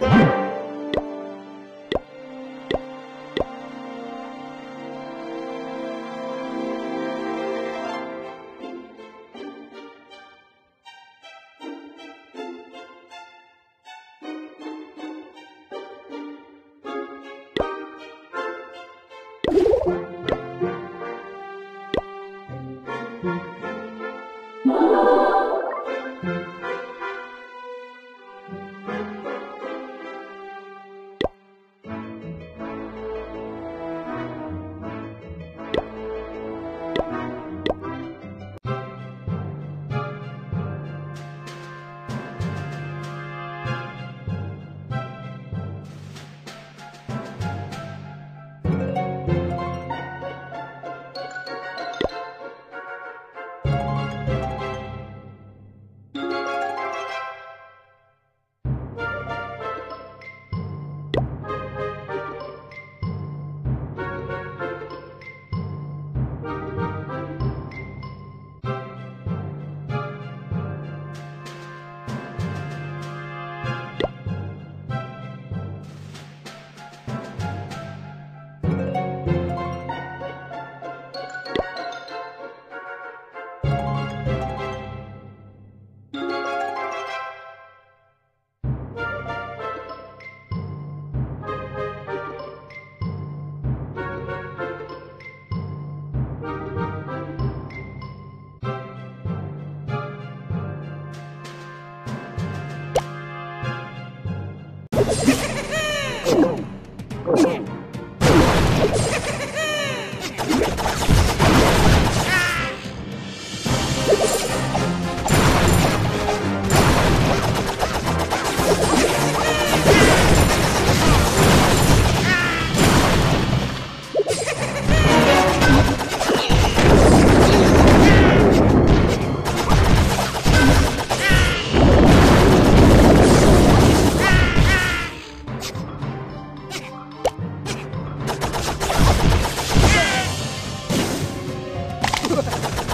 Yeah. Ha!